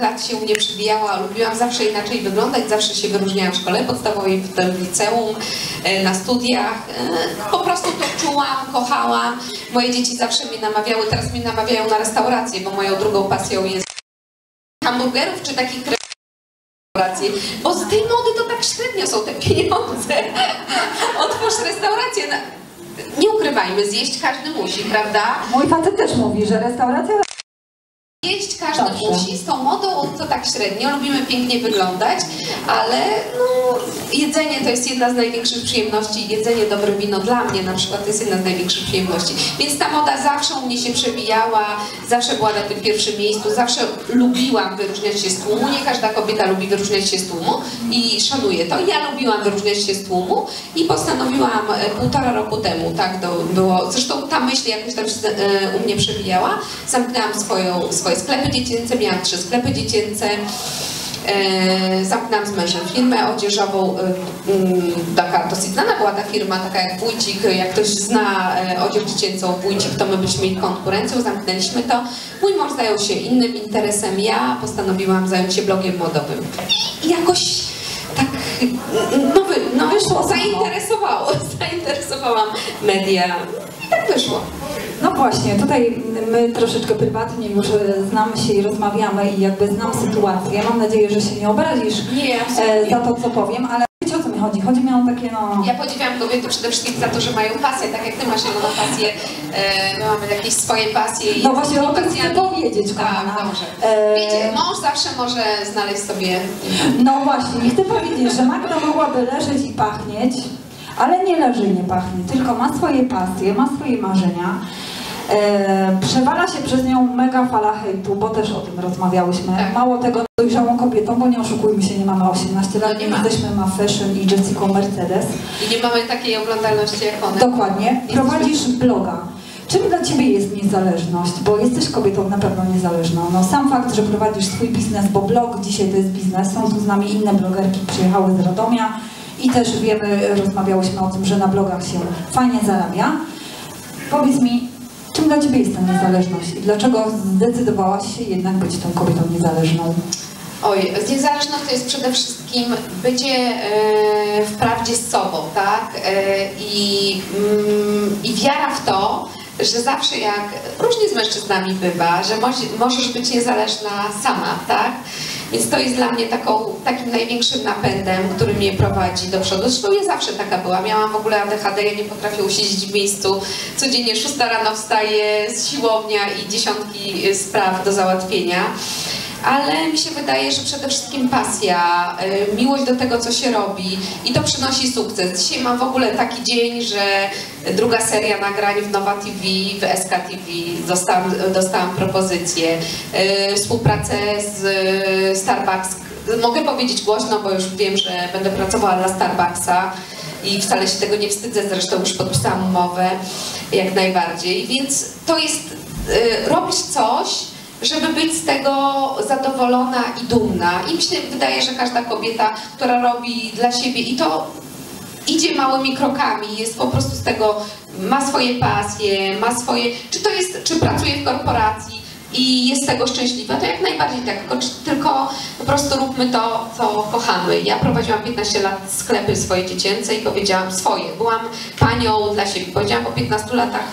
lat się u mnie przybijała, lubiłam zawsze inaczej wyglądać, zawsze się wyróżniałam w szkole podstawowej, w liceum, e, na studiach. E, Po prostu to czułam, kochałam. Moje dzieci zawsze mnie namawiały, teraz mnie namawiają na restaurację, bo moją drugą pasją jest hamburgerów czy takich restauracji, bo z tej mody to tak średnio są te pieniądze. Otwórz restaurację. Nie ukrywajmy, zjeść każdy musi, prawda? Mój facet też mówi, że restauracja Jeść każdy Dobrze. musi, z tą modą to tak średnio, lubimy pięknie wyglądać, ale no, jedzenie to jest jedna z największych przyjemności, jedzenie, dobre wino dla mnie na przykład to jest jedna z największych przyjemności. Więc ta moda zawsze u mnie się przewijała, zawsze była na tym pierwszym miejscu, zawsze lubiłam wyróżniać się z tłumu, nie każda kobieta lubi wyróżniać się z tłumu i szanuję to. Ja lubiłam wyróżniać się z tłumu i postanowiłam e, półtora roku temu, tak to było, zresztą ta myśl jakoś tam się e, u mnie przewijała, zamknęłam swoją, swoje sklepy dziecięce, miałam trzy sklepy dziecięce, zamknęłam z mężem firmę odzieżową, e, mm, taka dosyć znana była ta firma, taka jak Wójcik, jak ktoś zna e, odzież dziecięcą Wójcik, to my byliśmy mieli konkurencją, zamknęliśmy to. Mój mąż zajął się innym interesem, ja postanowiłam zająć się blogiem modowym. I jakoś tak, no, wy, no wyszło, zainteresowało, zainteresowałam media i tak wyszło. No właśnie, tutaj my troszeczkę prywatnie już e, znamy się i rozmawiamy i jakby znam sytuację. Mam nadzieję, że się nie obrazisz Nie, e, absolutnie. za to, co powiem, ale wiecie o co mi chodzi? Chodzi mi o takie no... Ja podziwiam kobiety przede wszystkim za to, że mają pasję, tak jak ty masz jedną pasję, e, my mamy jakieś swoje pasje. i No właśnie o tym chcę powiedzieć, kochana. Tak, dobrze. Wiecie, mąż zawsze może znaleźć sobie... No właśnie, chcę powiedzieć, że Magda mogłaby leżeć i pachnieć, ale nie leży i nie pachnie, tylko ma swoje pasje, ma swoje marzenia. E, przewala się przez nią mega fala hejtu, bo też o tym rozmawiałyśmy. Tak. Mało tego, dojrzałą kobietą, bo nie oszukujmy się, nie mamy 18 lat, No nie ma. jesteśmy ma fashion i Jessica Mercedes. I nie mamy takiej oglądalności jak one. Dokładnie. Prowadzisz bloga. Czym dla Ciebie jest niezależność? Bo jesteś kobietą na pewno niezależną. No sam fakt, że prowadzisz swój biznes, bo blog dzisiaj to jest biznes. Są tu z nami inne blogerki, przyjechały z Radomia i też wiemy, rozmawiałyśmy o tym, że na blogach się fajnie zarabia. Powiedz mi, dla Ciebie jest ta niezależność i dlaczego zdecydowałaś się jednak być tą kobietą niezależną? Oj, niezależność to jest przede wszystkim bycie e, w prawdzie z sobą, tak? E, i, mm, I wiara w to, że zawsze jak różnie z mężczyznami bywa, że możesz być niezależna sama, tak? Więc to jest dla mnie taką, takim największym napędem, który mnie prowadzi do przodu. Zresztą ja zawsze taka była. Miałam w ogóle ADHD, ja nie potrafię usiedzieć w miejscu. Codziennie 6 rano wstaję z siłownia i dziesiątki spraw do załatwienia ale mi się wydaje, że przede wszystkim pasja, y, miłość do tego, co się robi i to przynosi sukces. Dzisiaj mam w ogóle taki dzień, że druga seria nagrań w Nowa TV, w SK TV dostałam, dostałam propozycję, y, współpracę z y, Starbucks. Mogę powiedzieć głośno, bo już wiem, że będę pracowała dla Starbucksa i wcale się tego nie wstydzę, zresztą już podpisałam umowę jak najbardziej, więc to jest robić coś, żeby być z tego zadowolona i dumna. I mi się wydaje, że każda kobieta, która robi dla siebie i to idzie małymi krokami, jest po prostu z tego, ma swoje pasje, ma swoje, czy to jest, czy pracuje w korporacji i jest z tego szczęśliwa, to jak najbardziej tak, tylko, tylko po prostu róbmy to, co kochamy. Ja prowadziłam 15 lat sklepy swoje dziecięce i powiedziałam swoje, byłam panią dla siebie, powiedziałam po 15 latach,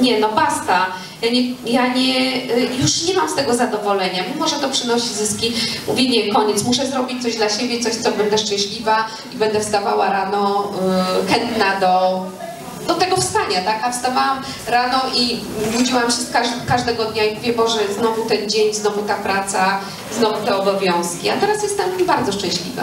nie no basta, ja nie, ja nie, y, już nie mam z tego zadowolenia, mimo że to przynosi zyski, mówię nie, koniec, muszę zrobić coś dla siebie, coś, co będę szczęśliwa i będę wstawała rano y, chętna do, do tego wstania, tak? A wstawałam rano i budziłam się każ każdego dnia i mówię, Boże, znowu ten dzień, znowu ta praca, znowu te obowiązki. A teraz jestem bardzo szczęśliwa.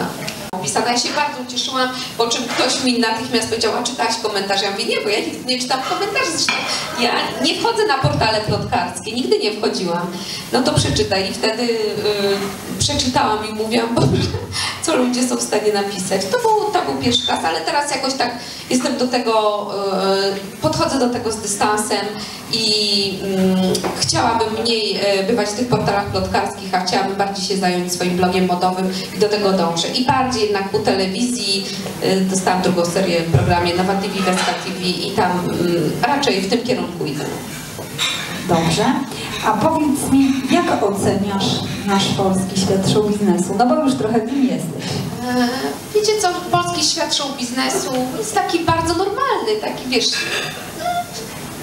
Pisana. Ja się bardzo ucieszyłam, po czym ktoś mi natychmiast powiedział, a czytałaś komentarze? Ja mówię, nie, bo ja nigdy nie czytam komentarzy, zresztą ja nie wchodzę na portale plotkarskie, nigdy nie wchodziłam. No to przeczytaj i wtedy y, przeczytałam i mówiłam, Boże, co ludzie są w stanie napisać. To był, to był pierwszy raz, ale teraz jakoś tak jestem do tego, y, podchodzę do tego z dystansem i mm, chciałabym mniej y, bywać w tych portalach plotkarskich, a chciałabym bardziej się zająć swoim blogiem modowym i do tego dążę. I bardziej jednak u telewizji, y, dostałam drugą serię w programie Nowa TV, Weska TV i tam mm, raczej w tym kierunku idę. Dobrze. A powiedz mi, jak oceniasz nasz polski świat show biznesu? No bo już trochę nim jesteś. E, Wiecie co, polski świat show biznesu jest taki bardzo normalny, taki wiesz...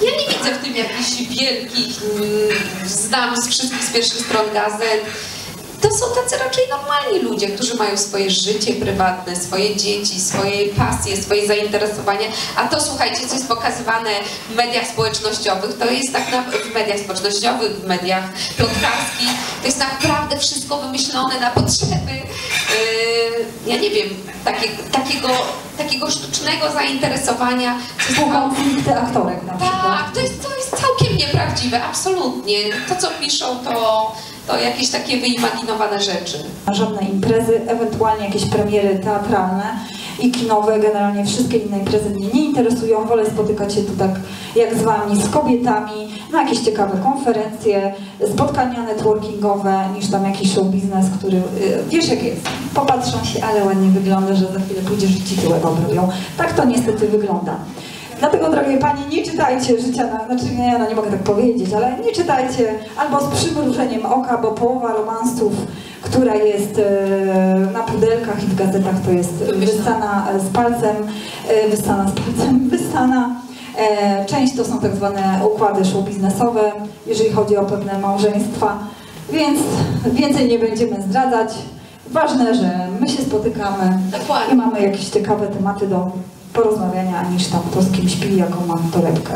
Ja nie widzę w tym jakichś wielkich, mm, znam z wszystkich z pierwszych stron gazet. To są tacy raczej normalni ludzie, którzy mają swoje życie prywatne, swoje dzieci, swoje pasje, swoje zainteresowania. A to słuchajcie, co jest pokazywane w mediach społecznościowych, to jest tak na, w mediach społecznościowych, w mediach plotkarskich, to jest naprawdę wszystko wymyślone na potrzeby, yy, ja nie wiem, takie, takiego, takiego sztucznego zainteresowania. co jest Konflikty aktorek na przykład. tak, to jest, to jest całkiem nieprawdziwe, absolutnie. To, co piszą, to, to jakieś takie wyimaginowane rzeczy. Żadne imprezy, ewentualnie jakieś premiery teatralne i kinowe, generalnie wszystkie inne imprezy mnie nie interesują. Wolę spotykać się tu tak jak z Wami, z kobietami, na jakieś ciekawe konferencje, spotkania networkingowe, niż tam jakiś show biznes, który, y, wiesz jak jest, popatrzą się, ale ładnie wygląda, że za chwilę pójdziesz i ci tyłek obrobią. Tak to niestety wygląda. Dlatego, drogie Panie, nie czytajcie życia na, znaczy nie, no nie mogę tak powiedzieć, ale nie czytajcie albo z przymrużeniem oka, bo połowa romansów, która jest e, na pudelkach i w gazetach, to jest wystana e, z palcem, e, wystana z palcem, wystana. Część to są tak zwane układy show biznesowe, jeżeli chodzi o pewne małżeństwa, więc więcej nie będziemy zdradzać. Ważne, że my się spotykamy Dokładnie. i mamy jakieś ciekawe tematy do porozmawiania, niż tam kto z kimś pi, jaką mam torebkę.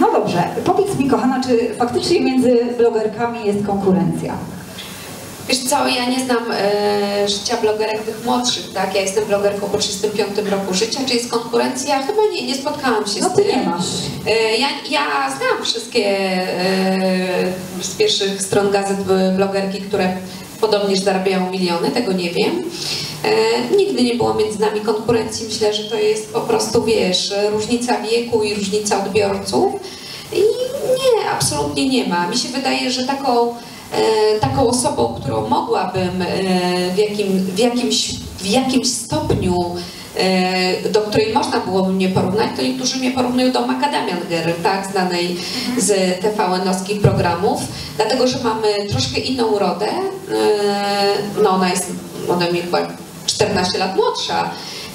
No dobrze, powiedz mi kochana, czy faktycznie między blogerkami jest konkurencja? Wiesz co, ja nie znam e, życia blogerek tych młodszych, tak? Ja jestem blogerką po 35 roku życia. Czy jest konkurencja? Chyba nie, nie spotkałam się No z ty tym. nie masz. E, ja, ja znam wszystkie e, z pierwszych stron gazet e, blogerki, które podobnież zarabiają miliony, tego nie wiem. E, nigdy nie było między nami konkurencji. Myślę, że to jest po prostu, wiesz, różnica wieku i różnica odbiorców. I nie, absolutnie nie ma. Mi się wydaje, że taką, e, taką osobą, którą mogłabym e, w, jakim, w, jakimś, w jakimś stopniu do której można byłoby mnie porównać, to niektórzy mnie porównują do Macadamian Girl, tak, znanej z TVN-owskich programów, dlatego, że mamy troszkę inną urodę, e, no ona jest ode mnie chyba 14 lat młodsza,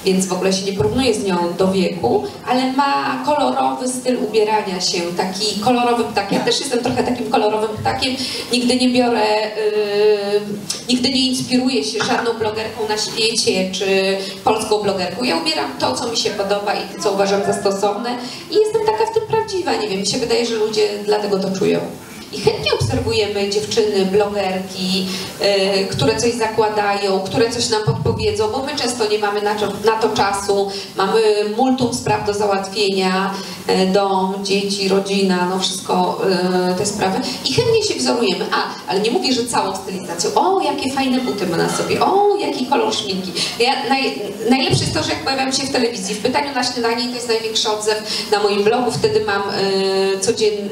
więc w ogóle się nie porównuje z nią do wieku, ale ma kolorowy styl ubierania się, taki kolorowy ptak. Ja też jestem trochę takim kolorowym ptakiem, nigdy nie biorę, yy, nigdy nie inspiruję się żadną blogerką na świecie, czy polską blogerką. Ja ubieram to, co mi się podoba i co uważam za stosowne i jestem taka w tym prawdziwa, nie wiem, mi się wydaje, że ludzie dlatego to czują. I chętnie obserwujemy dziewczyny, blogerki, y, które coś zakładają, które coś nam podpowiedzą, bo my często nie mamy na, to- czasu, mamy multum spraw do załatwienia, y, dom, dzieci, rodzina, no wszystko y, te sprawy. I chętnie się wzorujemy. A, ale nie mówię, że całą stylizacją. O, jakie fajne buty ma na sobie, o, jaki kolor szminki. Ja, naj, najlepsze jest to, że jak pojawiam się w telewizji, w pytaniu na śniadanie, to jest największy odzew na moim blogu, wtedy mam y, codziennie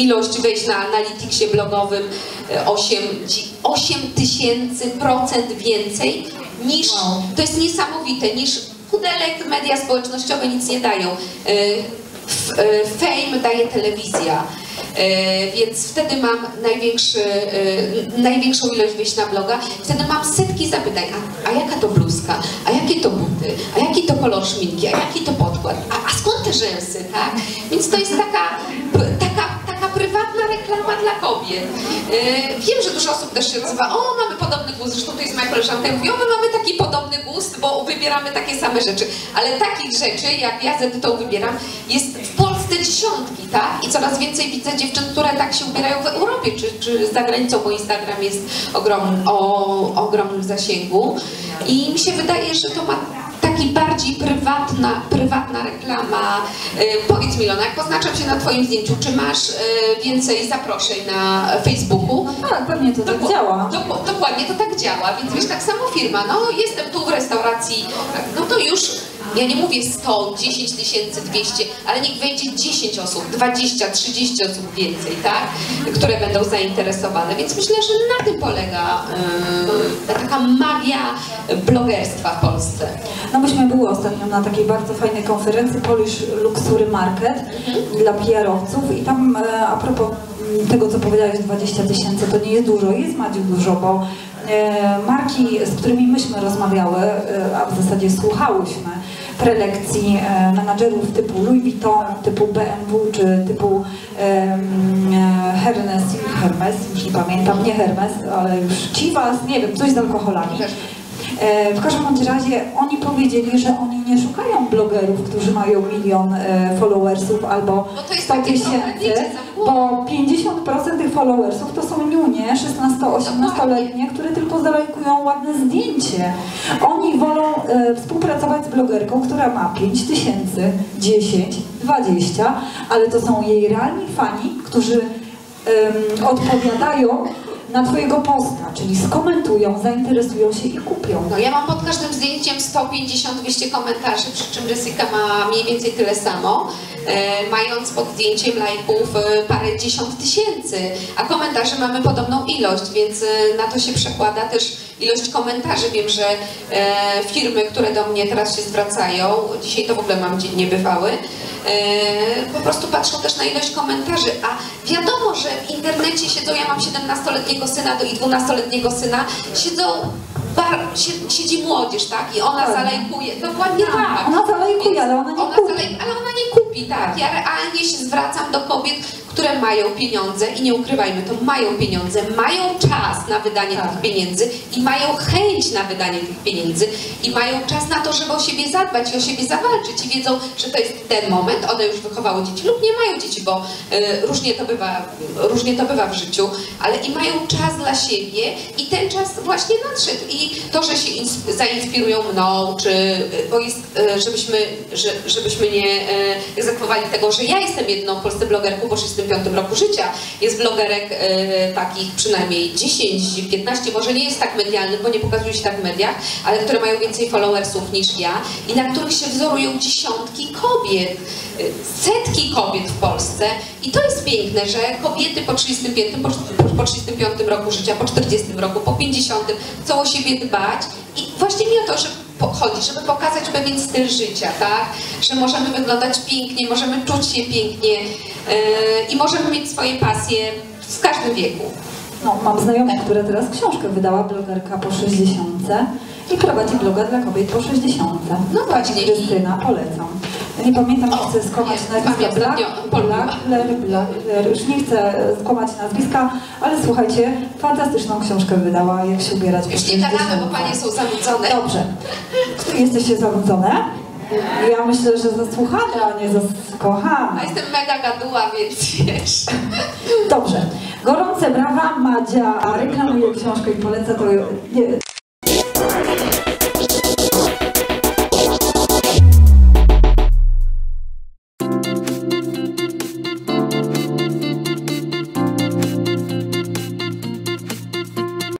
ilość wejść na analityksie blogowym y, 8, dzi- 8 tysięcy procent więcej niż, Wow. to jest niesamowite, niż pudelek media społecznościowe nic nie dają. F- y, Fame daje telewizja. E, więc wtedy mam e, największą ilość wejść na bloga. Wtedy mam setki zapytań, a, a jaka to bluzka, a jakie to buty, a jaki to kolor szminki, a jaki to podkład, a, a skąd te rzęsy, tak? Więc to jest taka, reklama dla kobiet. E, wiem, że dużo osób też się odzywa, o mamy podobny gust, zresztą to jest moja koleżanka, mówi, o my mamy taki podobny gust, bo wybieramy takie same rzeczy. Ale takich rzeczy, jak ja z Edytą wybieram, jest w Polsce dziesiątki, tak? I coraz więcej widzę dziewczyn, które tak się ubierają w Europie czy, czy za granicą, bo Instagram jest ogrom, o ogromnym zasięgu. I mi się wydaje, że to ma taki bardziej prywatna, prywatna reklama. E, powiedz Milona, jak poznaczam się na Twoim zdjęciu, czy masz e, więcej zaproszeń na Facebooku? No tak, pewnie to tak działa. doko- dokładnie to tak działa, więc wiesz, tak samo firma, no jestem tu w restauracji, no to już Ja nie mówię 100, 10 tysięcy, 200, ale niech wejdzie 10 osób, 20, 30 osób więcej, tak? Które będą zainteresowane. Więc myślę, że na tym polega yy, taka magia blogerstwa w Polsce. No myśmy były ostatnio na takiej bardzo fajnej konferencji Polish Luxury Market dla PR-owców i tam e, a propos m, tego, co powiedziałeś, 20 tysięcy, to nie jest dużo, jest Madziu dużo, bo e, marki, z którymi myśmy rozmawiały, e, a w zasadzie słuchałyśmy prelekcji e, menadżerów typu Louis Vuitton, typu BMW czy typu e, Hermes, Hermes, już nie pamiętam, nie Hermes, ale już Chivas, nie wiem, coś z alkoholami. E, W każdym bądź razie oni powiedzieli, że oni nie szukają blogerów, którzy mają milion e, followersów albo Bo to jest 100 takie trochę, tysięcy, bo 50% tych followersów to są niunie 16-18-letnie, które tylko zalajkują ładne zdjęcie. Oni wolą e, współpracować z blogerką, która ma 5 tysięcy, 10, 20, ale to są jej realni fani, którzy em, odpowiadają na Twojego posta, czyli skomentują, zainteresują się i kupią. No ja mam pod każdym zdjęciem 150-200 komentarzy, przy czym Jessica ma mniej więcej tyle samo, e, mając pod zdjęciem lajków e, parę dziesiąt tysięcy, a komentarzy mamy podobną ilość, więc e, na to się przekłada też ilość komentarzy. Wiem, że e, firmy, które do mnie teraz się zwracają, dzisiaj to w ogóle mam dzień niebywały, po prostu patrzą też na ilość komentarzy, a wiadomo, że w internecie siedzą, ja mam 17-letniego syna do- i 12-letniego syna, siedzą bar, si- siedzi młodzież, tak? I ona Tak. zalajkuje, dokładnie tak. Ona zalajkuje, Więc ale ona nie ona kupi. zalej- ale ona nie kupi, tak. Ja realnie się zwracam do kobiet, które mają pieniądze i nie ukrywajmy to, mają pieniądze, mają czas na wydanie Tak. tych pieniędzy i mają chęć na wydanie tych pieniędzy i mają czas na to, żeby o siebie zadbać i o siebie zawalczyć i wiedzą, że to jest ten moment, one już wychowały dzieci lub nie mają dzieci, bo y, różnie, to bywa, różnie to bywa w życiu, ale i mają czas dla siebie i ten czas właśnie nadszedł i to, że się ins- zainspirują mną, czy, y, bo jest, y, żebyśmy, że, żebyśmy nie y, egzekwowali tego, że ja jestem jedną w Polsce blogerką po 65 roku życia. Jest blogerek takich przynajmniej 10, 15, może nie jest tak medialnych, bo nie pokazują się tak w mediach, ale które mają więcej followersów niż ja i na których się wzorują dziesiątki kobiet, setki kobiet w Polsce i to jest piękne, że kobiety po 35, po, po 35 roku życia, po 40 roku, po 50 chcą o siebie dbać i właśnie mi o to, że chodzi, żeby pokazać pewien styl życia, tak? Że możemy wyglądać pięknie, możemy czuć się pięknie yy, i możemy mieć swoje pasje w każdym wieku. No, mam znajomą, która teraz książkę wydała, blogerka po 60 i prowadzi bloga dla kobiet po 60. No Pani właśnie. Krystyna, polecam. Nie pamiętam, nie chcę skłamać nazwiska. Black, Blackler, już nie chcę skłamać nazwiska, ale słuchajcie, fantastyczną książkę wydała, jak się ubierać Już nie 60. gadamy, bo panie są zanudzone. Dobrze. Jesteście zanudzone? Ja myślę, że zasłuchane, a nie zakochane. A jestem mega gaduła, więc wiesz. Dobrze. Gorące brawa, Madzia reklamuje książkę i poleca to. Nie,